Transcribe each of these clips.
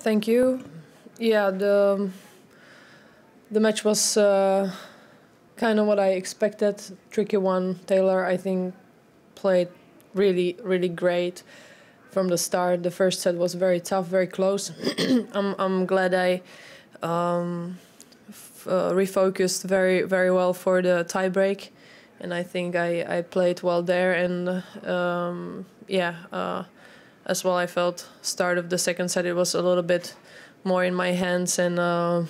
Thank you. Yeah, the the match was uh, kind of what I expected. Tricky one. Taylor, I think, played really, really great from the start. The first set was very tough, very close. I'm, I'm glad I um, uh, refocused very, very well for the tiebreak, and I think I, I played well there. And um, yeah, uh, as well, I felt start of the second set it was a little bit more in my hands, and uh,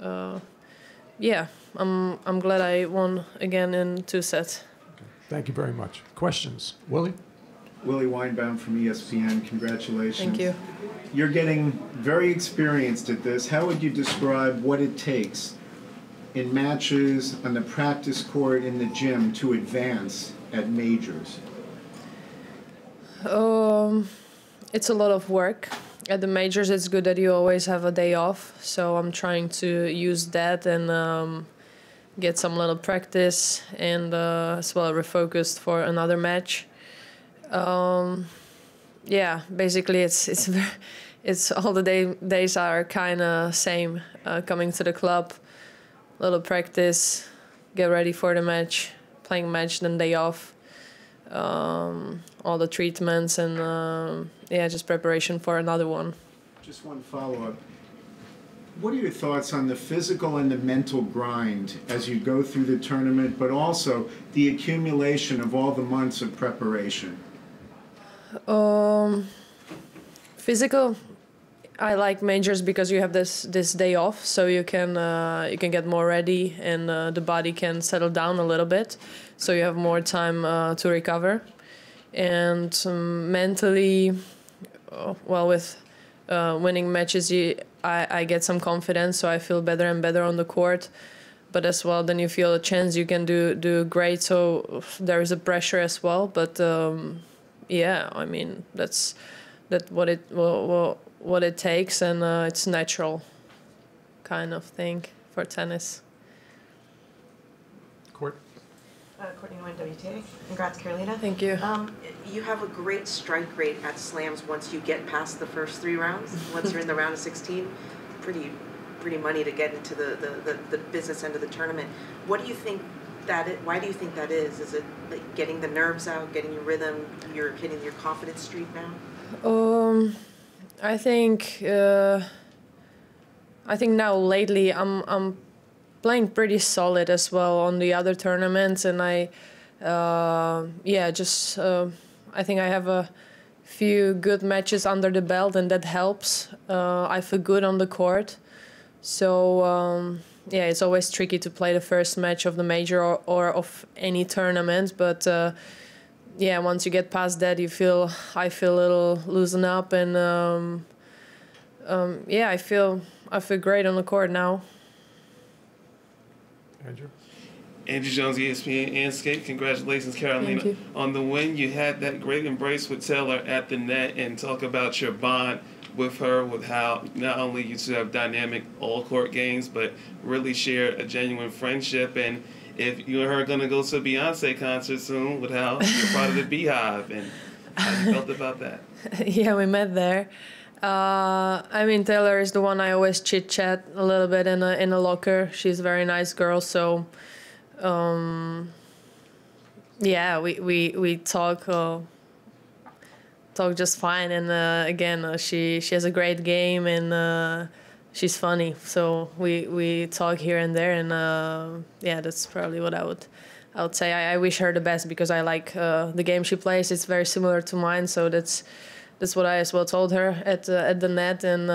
uh yeah, I'm I'm glad I won again in two sets. Thank you very much. Questions, Willie? Willie Weinbaum from ESPN. Congratulations. Thank you. You're getting very experienced at this. How would you describe what it takes in matches on the practice court in the gym to advance at majors? Um, it's a lot of work. At the majors, it's good that you always have a day off. So I'm trying to use that and um, get some little practice and uh, as well refocused for another match. Um, yeah, basically it's it's it's all the day days are kind of same. Uh, coming to the club, little practice, get ready for the match, playing match, then day off. Um, all the treatments and um, yeah, just preparation for another one. Just one follow up. What are your thoughts on the physical and the mental grind as you go through the tournament, but also the accumulation of all the months of preparation? Um, physical. I like majors because you have this this day off, so you can uh, you can get more ready and uh, the body can settle down a little bit, so you have more time uh, to recover, and um, mentally, uh, well with uh, winning matches, you, I I get some confidence, so I feel better and better on the court, but as well then you feel a chance you can do do great, so there is a pressure as well, but. Um, yeah, I mean that's that what it what, what it takes, and uh, it's natural kind of thing for tennis. Court. Uh, Courtney Nguyen, WTA. Congrats, Karolína. Thank you. Um, you have a great strike rate at slams once you get past the first three rounds. Once you're in the round of 16, pretty, pretty money to get into the, the, the, the business end of the tournament. What do you think that is, why do you think that is? Is it like getting the nerves out, getting your rhythm, you're hitting your confidence streak now? Um, I think uh, I think now lately I'm I'm playing pretty solid as well on the other tournaments, and I uh, yeah just uh, I think I have a few good matches under the belt, and that helps. Uh, I feel good on the court, so. Um, yeah, it's always tricky to play the first match of the major or, or of any tournament. But uh, yeah, once you get past that, you feel I feel a little loosen up, and um, um, yeah, I feel I feel great on the court now. Andrew. Andrew Jones, ESPN and Skate. Congratulations, Karolína, on the win. You had that great embrace with Taylor at the net, and talk about your bond with her with how not only you two have dynamic all court games, but really share a genuine friendship. And if you and her are to go to a Beyonce concert soon, with how you're part of the BeyHive, and how you felt about that? yeah, we met there. Uh, I mean, Taylor is the one I always chit chat a little bit in a in a locker. She's a very nice girl, so um, yeah, we we we talk. Uh, talk just fine. And uh, again, uh, she she has a great game and uh, she's funny. So we we talk here and there, and uh, yeah, that's probably what I would. I would say I, I wish her the best because I like uh, the game she plays. It's very similar to mine, so that's that's what I as well told her at uh, at the net, and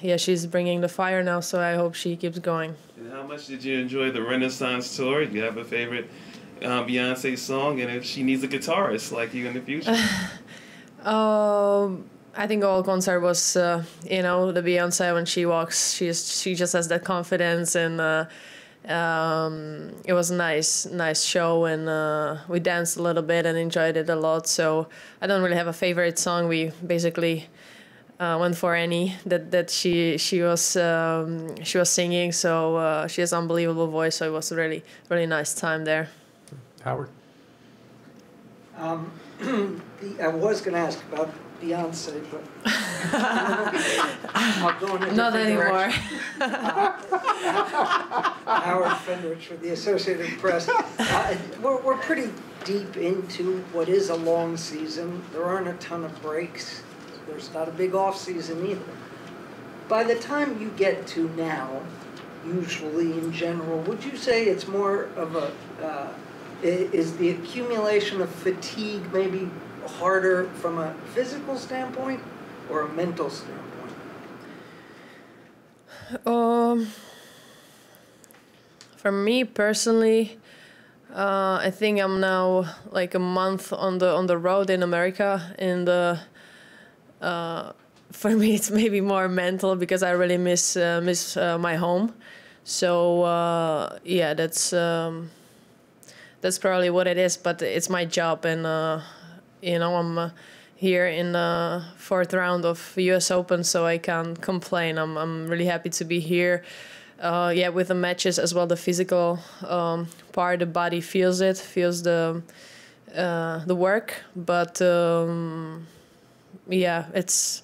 yeah, she's bringing the fire now. So I hope she keeps going. And how much did you enjoy the Renaissance tour? Do you have a favorite Beyonce song, and if she needs a guitarist like you in the future? Um, I think all concert was, uh, you know, the Beyonce when she walks, she's she just has that confidence, and uh, um, it was a nice nice show, and uh, we danced a little bit and enjoyed it a lot. So I don't really have a favorite song. We basically. Uh, went for any that that she she was um, she was singing so uh, she has unbelievable voice so it was a really really nice time there. Howard. Um, the, I was going to ask about Beyonce, but I'm going a Not anymore. direction. Howard Fendrich for the Associated Press. Uh, We're, we're pretty deep into what is a long season. There aren't a ton of breaks. There's not a big off season either. By the time you get to now, usually in general, would you say it's more of a, uh, is the accumulation of fatigue maybe harder from a physical standpoint or a mental standpoint? Um, for me personally, uh, I think I'm now like a month on the on the road in America, and uh, uh, for me it's maybe more mental because I really miss uh, miss uh, my home. So uh, yeah, that's um, that's probably what it is. But it's my job, and uh, you know I'm. Uh, here in the fourth round of U.S. Open, so I can't complain. I'm I'm really happy to be here. Uh, yeah, with the matches as well, the physical um, part, the body feels it, feels the uh, the work. But um, yeah, it's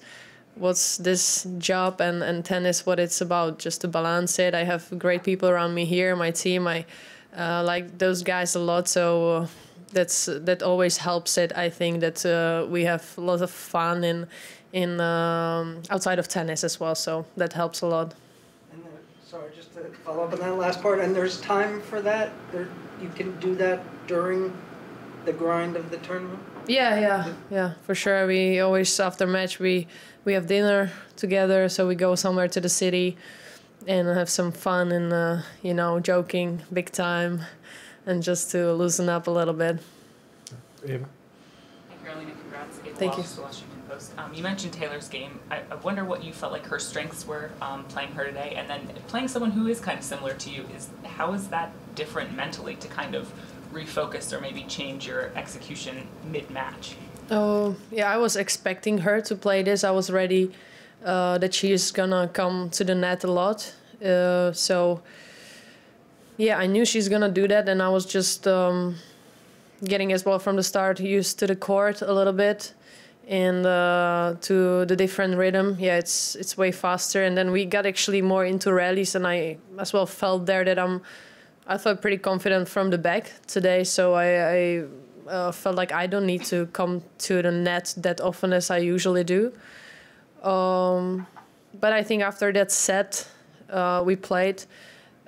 what's this job and, and tennis what it's about just to balance it. I have great people around me here, my team. I uh, like those guys a lot, so that's that always helps it. I think that uh, we have a lot of fun in in um, outside of tennis as well, so that helps a lot. And then, sorry, just to follow up on that last part, and there's time for that? There, you can do that during the grind of the tournament? Yeah, yeah, yeah, for sure. We always after match we we have dinner together, so we go somewhere to the city and have some fun and uh, you know joking big time, and just to loosen up a little bit. Ava? Hey, Karolína, congrats. Ava Thank Wallace, you. The Washington Post. Um, you mentioned Taylor's game. I, I wonder what you felt like her strengths were um, playing her today, and then playing someone who is kind of similar to you. Is how is that different mentally to kind of refocus or maybe change your execution mid-match? Oh yeah, I was expecting her to play this. I was ready uh, that she is gonna come to the net a lot. Uh, so yeah, I knew she's gonna do that, and I was just um, getting as well from the start used to the court a little bit and uh, to the different rhythm. Yeah, it's it's way faster, and then we got actually more into rallies, and I as well felt there that I'm. I felt pretty confident from the back today, so I, I uh, felt like I don't need to come to the net that often as I usually do. Um, but I think after that set uh, we played,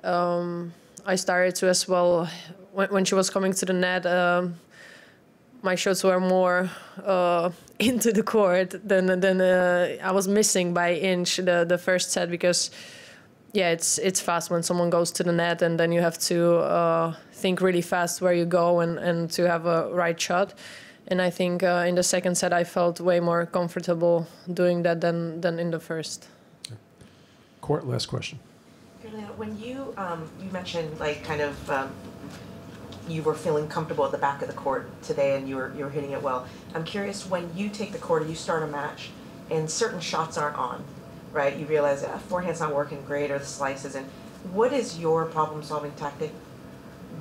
um, I started to as well. When, when she was coming to the net, um, my shots were more uh, into the court than than uh, I was missing by inch the the first set because yeah, it's it's fast when someone goes to the net, and then you have to uh, think really fast where you go and, and to have a right shot. And I think uh, in the second set, I felt way more comfortable doing that than than in the first. Court, last question. Julia, when you um, you mentioned like kind of um, you were feeling comfortable at the back of the court today and you were you were hitting it well. I'm curious when you take the court or you start a match and certain shots aren't on, right? You realize ah, forehand's not working great or the slice isn't. What is your problem solving tactic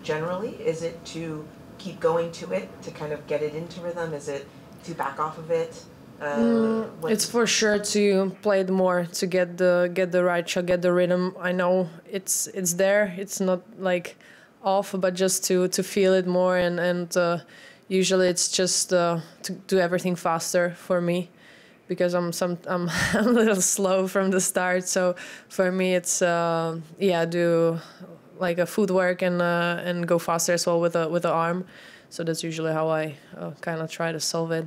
generally? Is it to keep going to it to kind of get it into rhythm? Is it to back off of it? Uh, what- It's for sure to play it more to get the get the right shot, get the rhythm. I know it's it's there. It's not like off, but just to to feel it more and and uh, usually it's just uh, to do everything faster for me because I'm some I'm, I'm a little slow from the start. So for me it's uh, yeah do like a footwork and uh, and go faster as well with a with the arm. So that's usually how I uh, kind of try to solve it.